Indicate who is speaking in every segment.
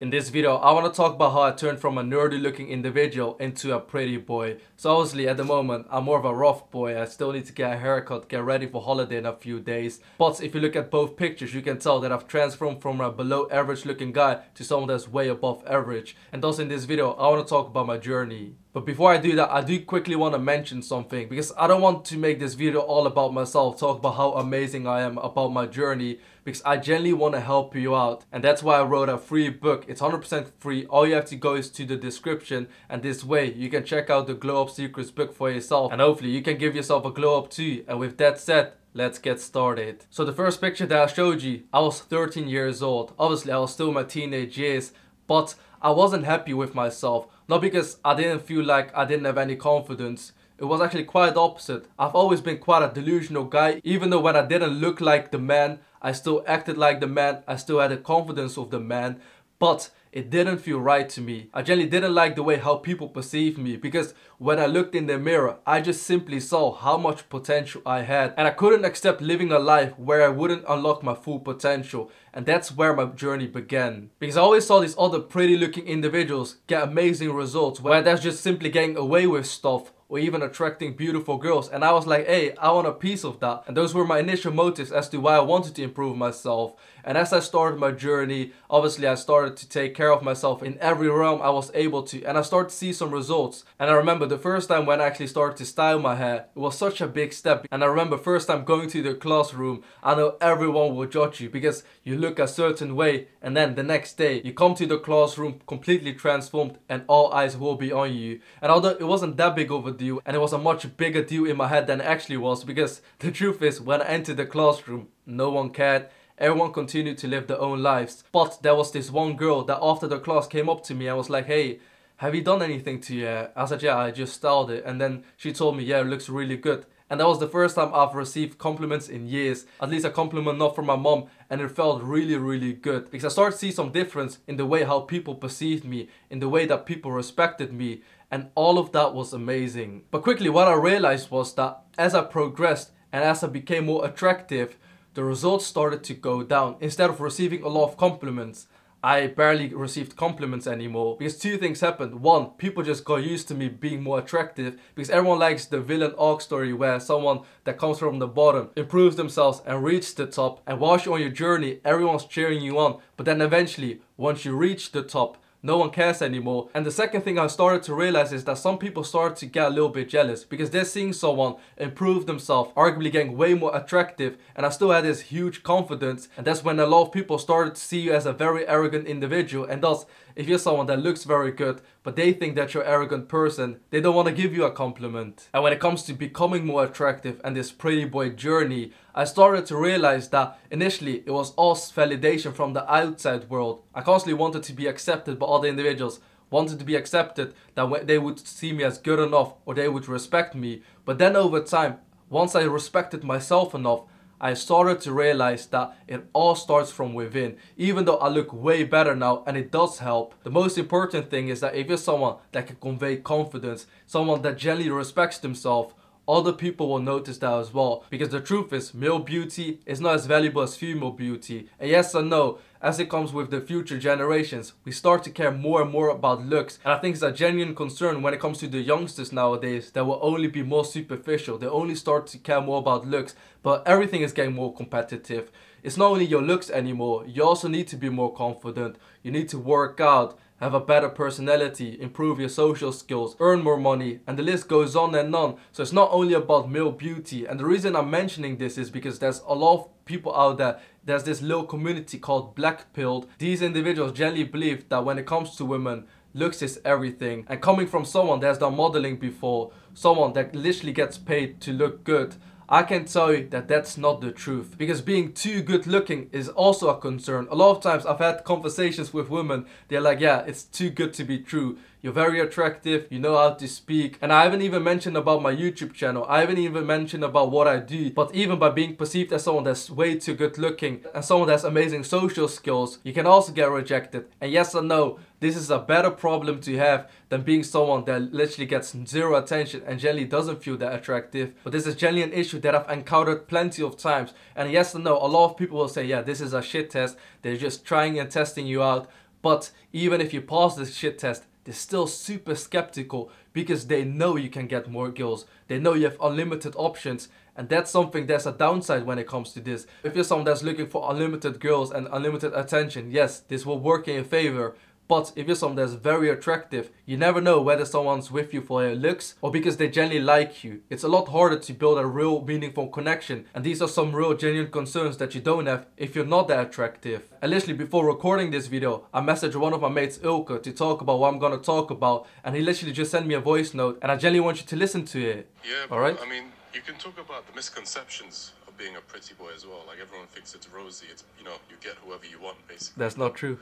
Speaker 1: In this video, I want to talk about how I turned from a nerdy looking individual into a pretty boy. So obviously at the moment, I'm more of a rough boy. I still need to get a haircut, get ready for holiday in a few days. But if you look at both pictures, you can tell that I've transformed from a below average looking guy to someone that's way above average. And thus in this video, I want to talk about my journey. But before I do that, I do quickly want to mention something because I don't want to make this video all about myself, talk about how amazing I am about my journey because I genuinely want to help you out. And that's why I wrote a free book. It's 100% free. All you have to go is to the description and this way you can check out the Glow Up Secrets book for yourself and hopefully you can give yourself a glow up too. And with that said, let's get started. So the first picture that I showed you, I was 13 years old. Obviously I was still in my teenage years, but I wasn't happy with myself. Not because I didn't feel like I didn't have any confidence. It was actually quite the opposite. I've always been quite a delusional guy. Even though when I didn't look like the man, I still acted like the man. I still had the confidence of the man. But it didn't feel right to me. I generally didn't like the way how people perceived me because when I looked in the mirror, I just simply saw how much potential I had and I couldn't accept living a life where I wouldn't unlock my full potential and that's where my journey began. Because I always saw these other pretty looking individuals get amazing results where they're just simply getting away with stuff or even attracting beautiful girls and I was like hey I want a piece of that and those were my initial motives as to why I wanted to improve myself and as I started my journey obviously I started to take care of myself in every realm I was able to and I started to see some results. And I remember the first time when I actually started to style my hair it was such a big step. And I remember first time going to the classroom I know everyone will judge you because you look a certain way and then the next day you come to the classroom completely transformed and all eyes will be on you. And although it wasn't that big of a deal and it was a much bigger deal in my head than it actually was because the truth is when I entered the classroom no one cared everyone continued to live their own lives but there was this one girl that after the class came up to me and was like hey have you done anything to hair? I said yeah I just styled it and then she told me yeah it looks really good and that was the first time I've received compliments in years. At least a compliment not from my mom and it felt really really good because I started to see some difference in the way how people perceived me, in the way that people respected me and all of that was amazing. But quickly what I realized was that as I progressed and as I became more attractive, the results started to go down. Instead of receiving a lot of compliments, I barely received compliments anymore because two things happened. One, people just got used to me being more attractive because everyone likes the villain arc story where someone that comes from the bottom improves themselves and reaches the top and while you're on your journey, everyone's cheering you on. But then eventually, once you reach the top, no one cares anymore. And the second thing I started to realize is that some people started to get a little bit jealous because they're seeing someone improve themselves, arguably getting way more attractive, and I still had this huge confidence. And that's when a lot of people started to see you as a very arrogant individual. And thus, if you're someone that looks very good, but they think that you're an arrogant person, they don't want to give you a compliment. And when it comes to becoming more attractive and this pretty boy journey, I started to realize that initially it was all validation from the outside world. I constantly wanted to be accepted by other individuals, wanted to be accepted that they would see me as good enough or they would respect me. But then over time, once I respected myself enough, I started to realize that it all starts from within. Even though I look way better now and it does help, the most important thing is that if you're someone that can convey confidence, someone that genuinely respects themselves, other people will notice that as well. Because the truth is, male beauty is not as valuable as female beauty. And yes or no, as it comes with the future generations, we start to care more and more about looks. And I think it's a genuine concern when it comes to the youngsters nowadays that will only be more superficial. They only start to care more about looks. But everything is getting more competitive. It's not only your looks anymore, you also need to be more confident. You need to work out have a better personality, improve your social skills, earn more money, and the list goes on and on. So it's not only about male beauty. And the reason I'm mentioning this is because there's a lot of people out there, there's this little community called Black Pilled. These individuals generally believe that when it comes to women, looks is everything. And coming from someone that's done modeling before, someone that literally gets paid to look good, I can tell you that that's not the truth because being too good looking is also a concern. A lot of times I've had conversations with women, they're like, yeah, it's too good to be true. You're very attractive, you know how to speak. And I haven't even mentioned about my YouTube channel. I haven't even mentioned about what I do. But even by being perceived as someone that's way too good looking and someone that's amazing social skills, you can also get rejected. And yes or no, this is a better problem to have than being someone that literally gets zero attention and generally doesn't feel that attractive. But this is generally an issue that I've encountered plenty of times. And yes or no, a lot of people will say, yeah, this is a shit test. They're just trying and testing you out. But even if you pass this shit test, they're still super skeptical because they know you can get more girls. They know you have unlimited options and that's something that's a downside when it comes to this. If you're someone that's looking for unlimited girls and unlimited attention, yes, this will work in your favor. But if you're someone that's very attractive, you never know whether someone's with you for your looks or because they genuinely like you. It's a lot harder to build a real meaningful connection and these are some real genuine concerns that you don't have if you're not that attractive. And literally before recording this video, I messaged one of my mates Ilka to talk about what I'm gonna talk about and he literally just sent me a voice note and I genuinely want you to listen to it.
Speaker 2: Yeah,
Speaker 1: Alright?
Speaker 2: I mean, you can talk about the misconceptions of being a pretty boy as well. Like everyone thinks it's rosy. It's you know you get whoever you want basically.
Speaker 1: That's not true.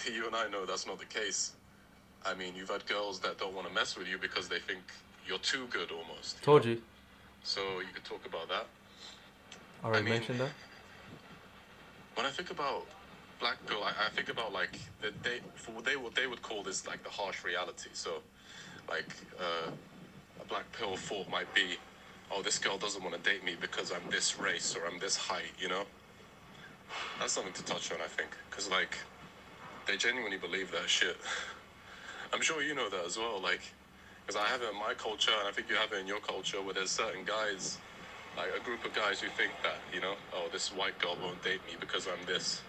Speaker 2: you and I know that's not the case. I mean, you've had girls that don't want to mess with you because they think you're too good almost.
Speaker 1: Told you.
Speaker 2: So you could talk about that.
Speaker 1: Already
Speaker 2: I mean-
Speaker 1: mentioned that.
Speaker 2: When I think about black girl, I, I think about like the, they for what they what they would call this like the harsh reality. So, like uh, a black pill thought might be, oh, this girl doesn't want to date me because I'm this race or I'm this height. You know, that's something to touch on. I think because like they genuinely believe that shit. I'm sure you know that as well. Like, because I have it in my culture, and I think you have it in your culture, where there's certain guys, like a group of guys who think that, you know, oh, this white girl won't date me because I'm this.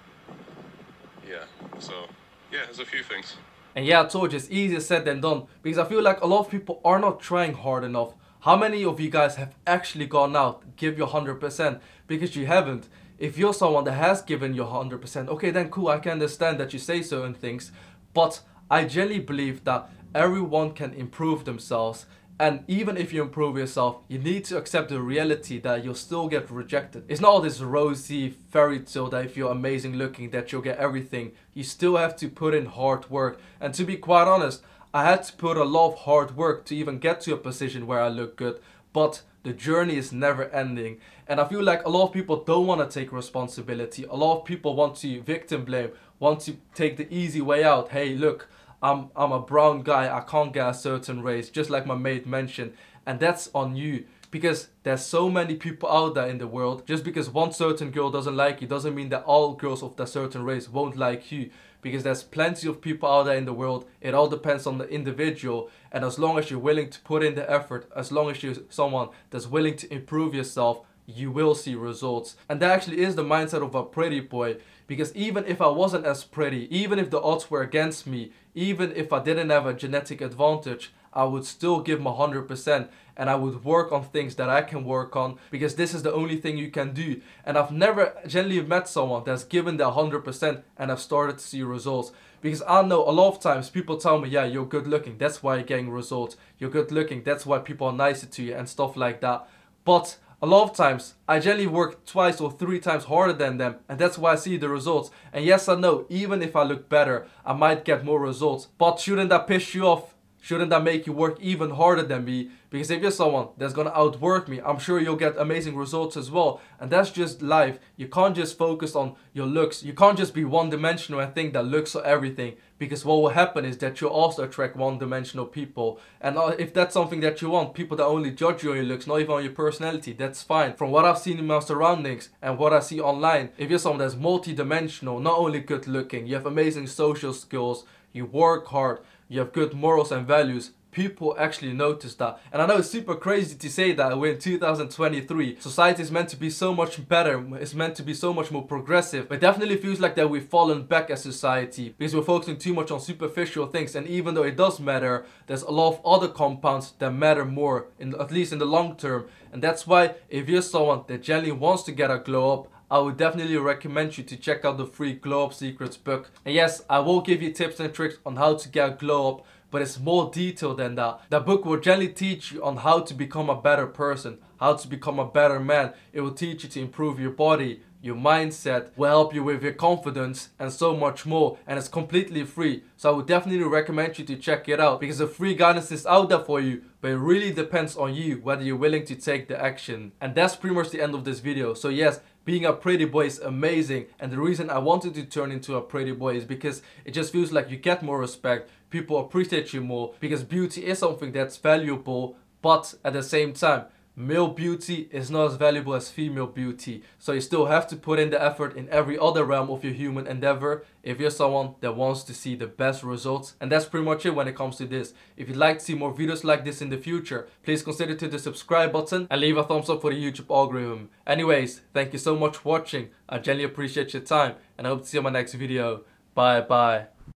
Speaker 2: Yeah. So, yeah, there's a few things.
Speaker 1: And yeah, I told you, it's easier said than done because I feel like a lot of people are not trying hard enough. How many of you guys have actually gone out, give your 100%? Because you haven't. If you're someone that has given your 100%, okay, then cool, I can understand that you say certain things. But I genuinely believe that everyone can improve themselves. And even if you improve yourself, you need to accept the reality that you'll still get rejected. It's not all this rosy fairy tale that if you're amazing looking that you'll get everything. You still have to put in hard work. And to be quite honest, I had to put a lot of hard work to even get to a position where I look good. But the journey is never ending. And I feel like a lot of people don't want to take responsibility. A lot of people want to victim blame, want to take the easy way out. Hey, look, I'm I'm a brown guy, I can't get a certain race, just like my mate mentioned, and that's on you because there's so many people out there in the world. Just because one certain girl doesn't like you doesn't mean that all girls of that certain race won't like you. Because there's plenty of people out there in the world. It all depends on the individual, and as long as you're willing to put in the effort, as long as you're someone that's willing to improve yourself, you will see results. And that actually is the mindset of a pretty boy. Because even if I wasn't as pretty, even if the odds were against me, even if I didn't have a genetic advantage, I would still give my 100% and I would work on things that I can work on because this is the only thing you can do. And I've never generally met someone that's given their 100% and have started to see results. Because I know a lot of times people tell me, yeah, you're good looking, that's why you're getting results. You're good looking, that's why people are nicer to you and stuff like that. But a lot of times I generally work twice or three times harder than them and that's why I see the results. And yes I know, even if I look better, I might get more results. But shouldn't that piss you off? Shouldn't that make you work even harder than me? Because if you're someone that's gonna outwork me, I'm sure you'll get amazing results as well. And that's just life. You can't just focus on your looks. You can't just be one dimensional and think that looks are everything. Because what will happen is that you'll also attract one dimensional people. And uh, if that's something that you want, people that only judge you on your looks, not even on your personality, that's fine. From what I've seen in my surroundings and what I see online, if you're someone that's multi-dimensional, not only good looking, you have amazing social skills, you work hard, you have good morals and values, people actually notice that. And I know it's super crazy to say that we're in 2023. Society is meant to be so much better, it's meant to be so much more progressive. But it definitely feels like that we've fallen back as society because we're focusing too much on superficial things. And even though it does matter, there's a lot of other compounds that matter more, in, at least in the long term. And that's why if you're someone that genuinely wants to get a glow up, I would definitely recommend you to check out the free Glow Up Secrets book. And yes, I will give you tips and tricks on how to get glow up, but it's more detailed than that. The book will generally teach you on how to become a better person, how to become a better man. It will teach you to improve your body, your mindset, will help you with your confidence and so much more and it's completely free. So I would definitely recommend you to check it out because the free guidance is out there for you but it really depends on you whether you're willing to take the action. And that's pretty much the end of this video. So yes, being a pretty boy is amazing and the reason I wanted to turn into a pretty boy is because it just feels like you get more respect, people appreciate you more because beauty is something that's valuable but at the same time male beauty is not as valuable as female beauty. So you still have to put in the effort in every other realm of your human endeavor if you're someone that wants to see the best results. And that's pretty much it when it comes to this. If you'd like to see more videos like this in the future, please consider to the subscribe button and leave a thumbs up for the YouTube algorithm. Anyways, thank you so much for watching. I genuinely appreciate your time and I hope to see you in my next video. Bye bye.